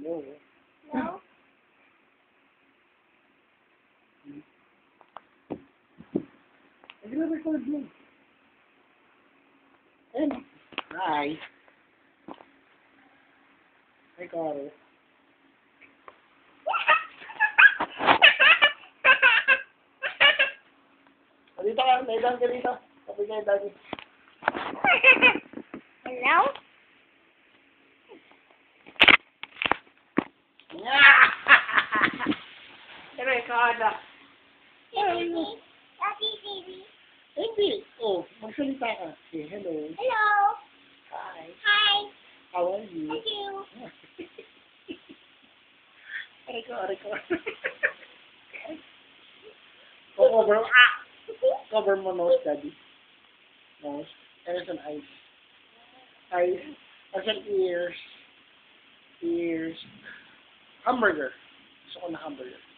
No. No? Nagre-record yun. Ayun. Hi. Hi, Caro. O, dito ka. Nailan ka dito. Sabi kayo, daddy. Hello? Pero ikaw, ada. Baby. Daddy, baby. Hindi. Oh, magsalita ka. Say hello. Hello. Hi. Hi. How are you? Thank you. Aray ko, aray ko. Oh, cover, ah! Cover mo nose, daddy. Nose. And it's an eyes. Eyes. An ears. Ears. Hamburger. Gusto ko na hamburger.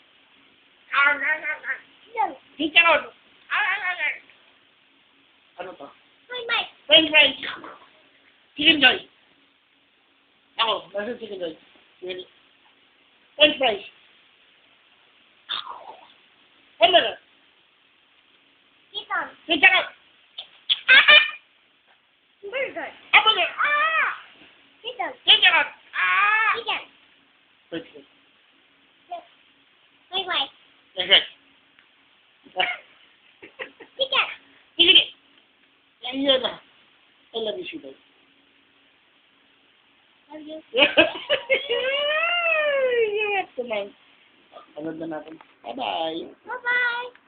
No. Chicharon! Ano to? My mic. French fries! Chicken joy! Ako, nasa chicken joy. Chicken- French fries! Hamburger! Chicken. Chicharon! Burger. Hamburger! Ah! Chicken. Chicharon! Ah! Chicken. French fries. My fries. Chicken. Sige! Yan yun na. I love you, sweetheart. Love you. Yes, naman. Pagod na natin. Bye-bye. Bye-bye.